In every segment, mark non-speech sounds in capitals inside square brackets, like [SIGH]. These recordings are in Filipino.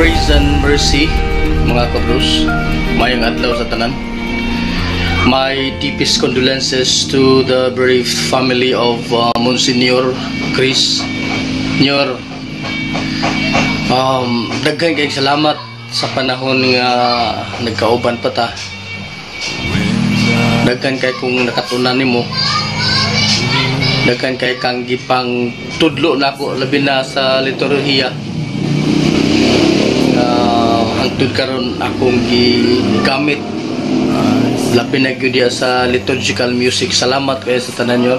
Grace and Mercy, mga kabros. Mayang adlaw sa tanan. My deepest condolences to the brave family of uh, Monsignor Chris Nyor. Um, daghan kayong salamat sa panahon nga nagkauban pa ta. Daghan kay kung nakatunan nimo. Daghan kay kang gipang tudlo na ako labi na sa liturhiya hangtod karon akong gigamit. Labi na gyud sa liturgical music. Salamat kayo sa tanan nyo.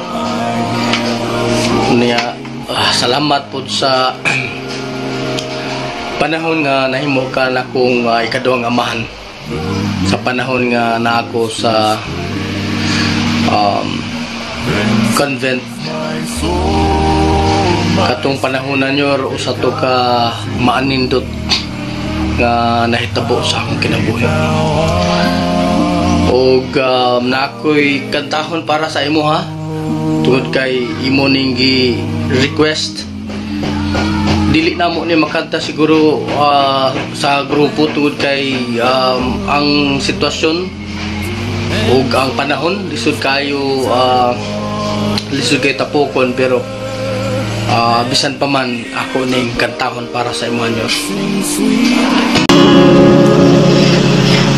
Niya ah, salamat po sa [CLEARS THROAT] panahon nga nahimo ka na akong uh, ikaduhang amahan. Sa panahon nga na ako sa um, convent. Katong panahon na nyo usa to ka maanindot nga nahitabo sa akong kinabuhi. Og um, na ako'y kantahon para sa imo ha? Tungod kay imo ning gi request dili na mo ni makanta siguro ah, sa grupo tungod kay um, ang sitwasyon ug ang panahon. Lisod kayo ah, lisod kay tapokon pero ah, bisan pa man ako ning kantahon para sa imo nyo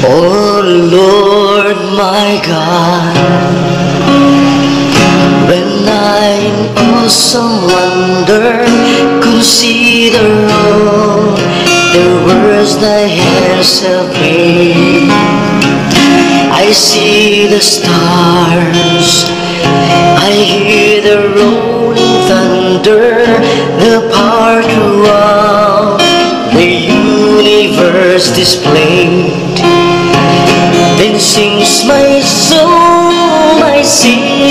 Oh Lord my God, when I in awesome wonder consider all the words thy hands have made, I see the stars, I hear the rolling thunder, the power throughout the universe displayed. Then sings my soul, my Savior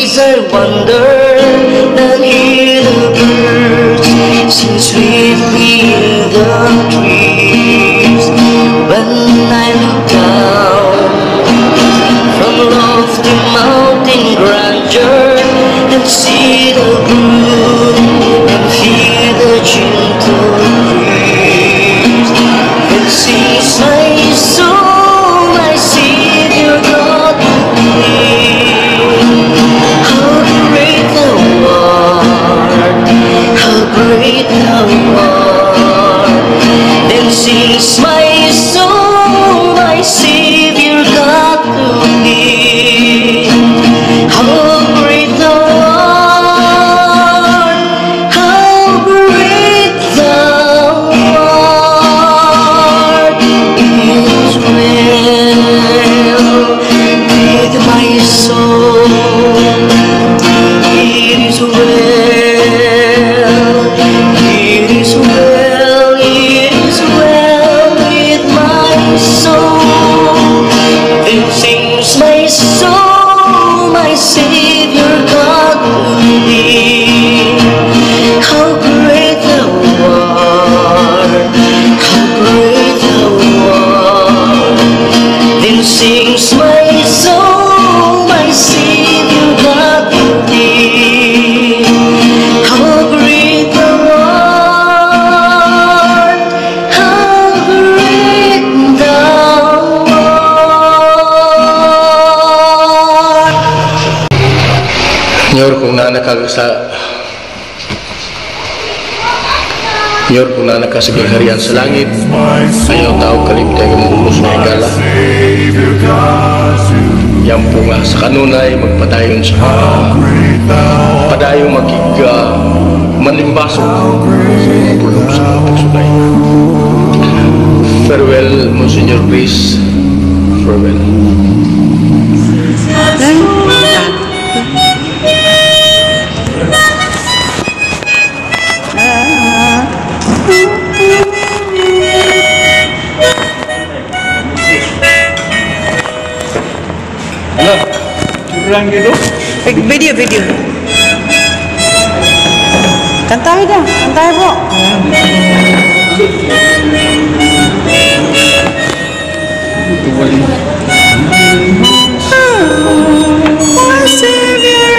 glades I wonder and hear the birds sing sweetly in the trees. Then she smiled. Nyor kung na nakasigaharian sa langit. Ayaw tao kalipte ang ulos na higala Yan po nga sa kanunay magpadayon sa Padayon magig uh, manlimbasok sa mga bulog sa mga pagsulay Farewell, Monsignor Chris Farewell orang gitu. Eh, video video. Kantai dah, kantai bu. Oh, Savior.